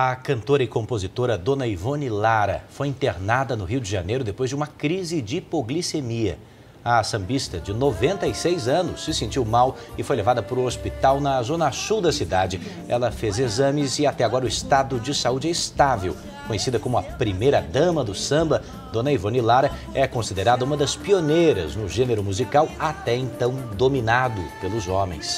A cantora e compositora Dona Ivone Lara foi internada no Rio de Janeiro depois de uma crise de hipoglicemia. A sambista, de 96 anos, se sentiu mal e foi levada para o hospital na zona sul da cidade. Ela fez exames e até agora o estado de saúde é estável. Conhecida como a primeira dama do samba, Dona Ivone Lara é considerada uma das pioneiras no gênero musical até então dominado pelos homens.